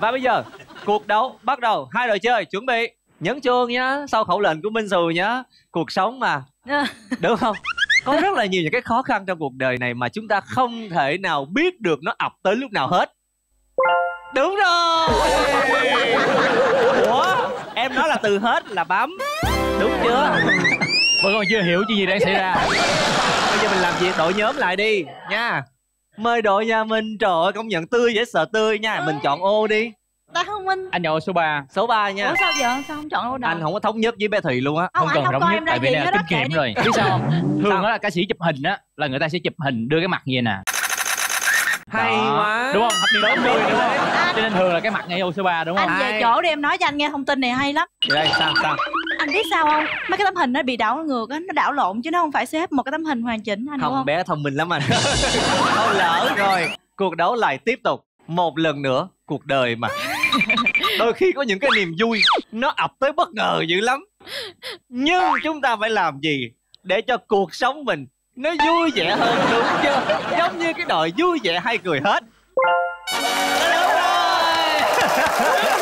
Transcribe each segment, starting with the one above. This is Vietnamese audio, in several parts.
và bây giờ cuộc đấu bắt đầu. Hai đội chơi chuẩn bị. Nhấn chuông nhá sau khẩu lệnh của minh xù nhá. Cuộc sống mà đúng không? Có rất là nhiều những cái khó khăn trong cuộc đời này mà chúng ta không thể nào biết được nó ập tới lúc nào hết. Đúng rồi! Ủa em nói là từ hết là bấm. Đúng chưa? Vẫn còn chưa hiểu chuyện gì đang xảy ra. Bây giờ mình làm việc đội nhóm lại đi nha mời đội nhà mình trời ơi công nhận tươi dễ sợ tươi nha. Mình chọn ô đi. Ta không minh anh chọn số 3 số 3 nha. Ủa sao giờ sao không chọn ô đầu anh không có thống nhất với bé thùy luôn á. Không, không cần không thống coi nhất tại vì hết là nghiệm đi. rồi. Biết sao không? Thường Sao? đó là ca sĩ chụp hình á là người ta sẽ chụp hình đưa cái mặt như vậy nè. Hay Đó. quá. Đúng không? Thập niên tám mươi đúng không? Anh- cho nên thường là cái mặt ngay ô số 3 đúng không? Anh về chỗ đi em nói cho anh nghe thông tin này hay lắm. Vậy đây sao sao anh biết sao không? Mấy cái tấm hình nó bị đảo ngược á nó đảo lộn chứ nó không phải xếp một cái tấm hình hoàn chỉnh anh không không? bé thông minh lắm anh. Không lỡ rồi cuộc đấu lại tiếp tục. Một lần nữa cuộc đời mà. Đôi khi có những cái niềm vui nó ập tới bất ngờ dữ lắm. Nhưng chúng ta phải làm gì để cho cuộc sống mình nó vui vẻ hơn đúng chưa? Giống như cái đội vui vẻ hay cười hết. Đúng rồi.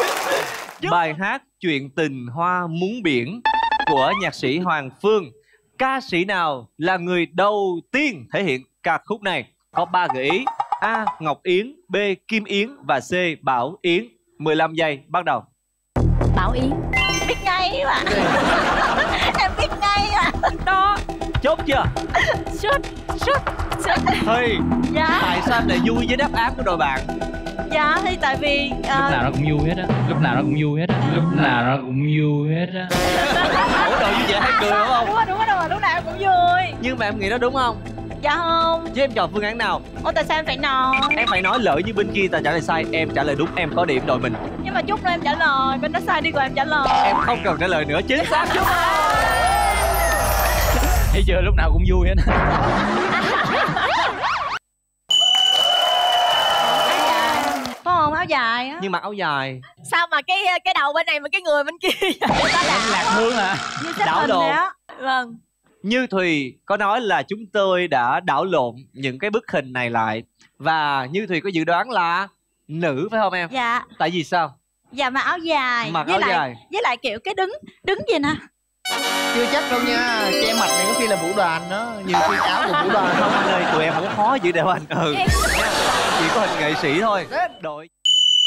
bài hát chuyện tình hoa muốn biển của nhạc sĩ hoàng phương. Ca sĩ nào là người đầu tiên thể hiện ca khúc này? Có ba gợi ý. A. Ngọc yến b. Kim yến và c. Bảo yến. 15 giây bắt đầu. Bảo yến. Biết ngay mà em biết ngay mà đó chốt chưa? Xuất xuất xuất thì dạ. tại sao em lại vui với đáp án của đội bạn? Dạ thì tại vì lúc ờ, nào nó cũng vui hết á. Lúc nào nó cũng vui hết á. Lúc nào nó cũng vui hết á. Ủa đội vui vẻ hay cười đúng không? Đúng rồi đúng rồi đúng rồi lúc nào em cũng vui. Nhưng mà em nghĩ đó đúng không? Dạ không. Chứ em chọn phương án nào? Ủa tại sao em phải nói? Em phải nói lỡ như bên kia ta trả lời sai. Em trả lời đúng em có điểm đội mình. Nhưng mà chút nữa em trả lời bên đó sai đi còn em trả lời. Em không cần trả lời nữa chính xác chút thấy chưa? Lúc nào cũng vui hết. Không? Áo dài á. Nhưng mặc áo dài. Sao mà cái cái đầu bên này mà cái người bên kia em lạc hương à như đảo lộn. vậy vâng. Như Thùy có nói là chúng tôi đã đảo lộn những cái bức hình này lại. Và Như Thùy có dự đoán là nữ phải không em? dạ. Tại vì sao? dạ mà áo dài. Mặc với áo lại dài. với lại kiểu cái đứng đứng gì nè chưa chắc đâu nha. Che mặt này có khi là vũ đoàn đó. Nhiều khi áo của vũ đoàn Không. Anh ơi, tụi em không có khó gì đâu anh Ừ, nha. chỉ có hình nghệ sĩ thôi. Đội.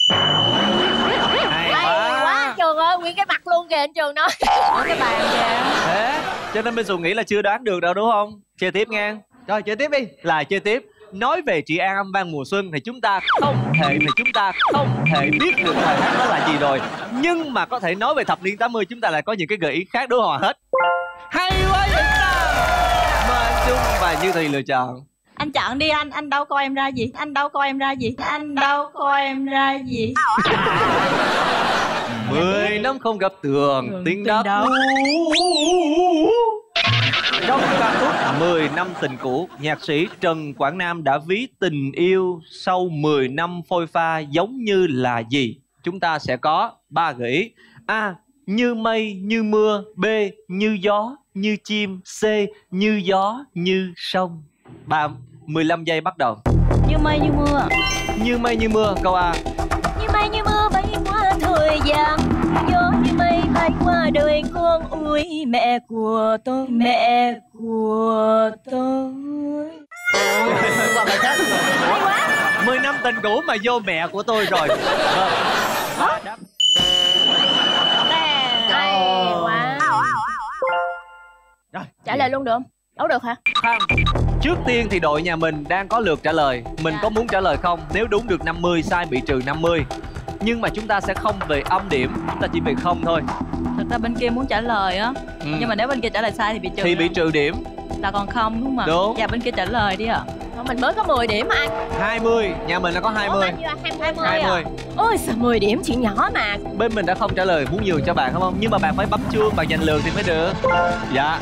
Hay hay quá. quá trường ơi nguyên cái mặt luôn kìa anh trường nói. Ở cái bàn kìa. Thế, cho nên Minh Sù nghĩ là chưa đoán được đâu đúng không? Chơi tiếp nghe rồi chơi tiếp đi. Là chơi tiếp. Nói về chị An âm vang mùa xuân thì chúng ta không thể thì chúng ta không thể biết được bài hát đó là gì rồi. Nhưng mà có thể nói về thập niên 80 chúng ta lại có những cái gợi ý khác đối hòa hết Hay quá Mời anh Trung và Như Thùy lựa chọn. Anh chọn đi anh anh đâu coi em ra gì? Anh đâu coi em ra gì? Anh đâu coi em ra gì? Mười năm không gặp tường Tiếng đất đất. Trong ca khúc 10 năm tình cũ Nhạc sĩ Trần Quảng Nam đã ví tình yêu Sau 10 năm phôi pha giống như là gì? Chúng ta sẽ có ba gợi ý. A. Như mây, như mưa B. Như gió, như chim C. Như gió, như sông. Ba 15 giây bắt đầu. Như mây như mưa. Như mây như mưa câu A. Như mây như mưa bay qua thời gian. Gió như mây bay qua đời con ôi mẹ của tôi mẹ của tôi. Hay quá 10 năm tình cũ mà vô mẹ của tôi rồi. Đáp trả lời luôn được không đấu được hả Khoan. Trước tiên thì đội nhà mình đang có lượt trả lời Mình Dạ. có muốn trả lời không? Nếu đúng được 50, sai bị trừ 50 Nhưng mà chúng ta sẽ không về âm điểm Chúng ta chỉ về không thôi thật ra bên kia muốn trả lời á ừ. nhưng mà nếu bên kia trả lời sai thì bị trừ Thì bị trừ điểm là còn không đúng không ạ Đúng. dạ bên kia trả lời đi ạ Thôi mình mới có 10 điểm mà anh 20 Nhà mình là có Ủa, 20 bao nhiêu à? 20 20 à? Ôi sao 10 điểm chị nhỏ mà Bên mình đã không trả lời muốn nhường cho bạn không không? Nhưng mà bạn phải bấm chuông bạn giành lượt thì mới được Dạ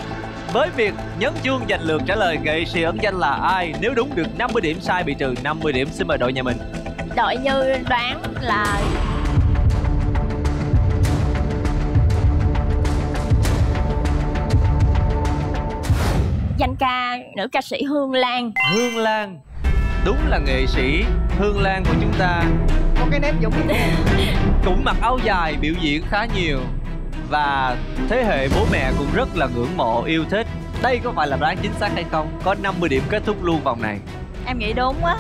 với việc nhấn chuông giành lượt trả lời nghệ sĩ ẩn danh là ai Nếu đúng được 50 điểm sai bị trừ 50 điểm Xin mời đội nhà mình. Đội như đoán là danh ca nữ ca sĩ Hương Lan. Hương Lan. Đúng là nghệ sĩ Hương Lan của chúng ta. Có cái nét giống cũng mặc áo dài biểu diễn khá nhiều và thế hệ bố mẹ cũng rất là ngưỡng mộ yêu thích. Đây có phải là đoán chính xác hay không? Có 50 điểm kết thúc luôn vòng này. Em nghĩ đúng quá.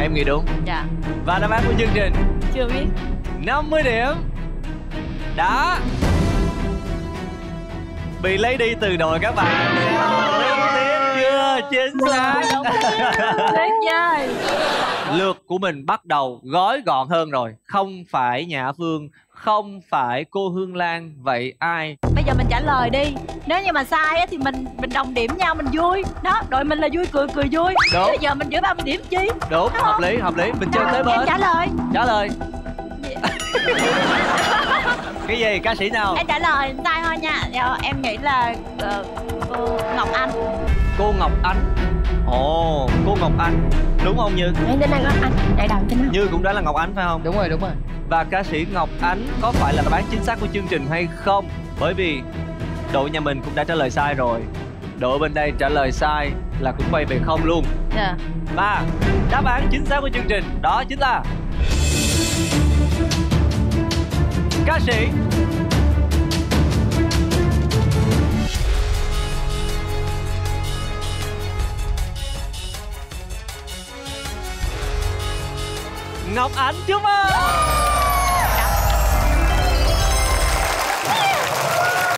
Em nghĩ đúng. Dạ. Và đáp án của chương trình? Chưa biết. 50 điểm. Đã. Bị lấy đi từ đội các bạn. Rất tiếc chưa chính xác. Tuyệt vời lượt của mình bắt đầu gói gọn hơn rồi. Không phải nhã phương không phải cô hương lan. Vậy ai? Bây giờ mình trả lời đi. Nếu như mà sai á, thì mình mình đồng điểm nhau mình vui. Đó đội mình là vui cười cười vui. Đúng. Bây giờ mình giữa ba mình điểm chi? Đúng hợp lý hợp lý. Mình chơi tới Em bên trả lời. Trả lời. Cái gì ca sĩ nào? Em trả lời sai thôi nha. Dạ, Em nghĩ là ờ, cô Ngọc Anh cô ngọc ánh. Ồ cô ngọc ánh. Đúng không như? Em tên anh có anh Đại đạo tên như cũng đã là ngọc ánh phải không? Đúng rồi đúng rồi. Và ca sĩ ngọc ánh có phải là đáp án chính xác của chương trình hay không? Bởi vì đội nhà mình cũng đã trả lời sai rồi. Đội bên đây trả lời sai là cũng quay về không luôn. Dạ. Và đáp án chính xác của chương trình đó chính là ca sĩ Ngọc Ánh chúc mừng!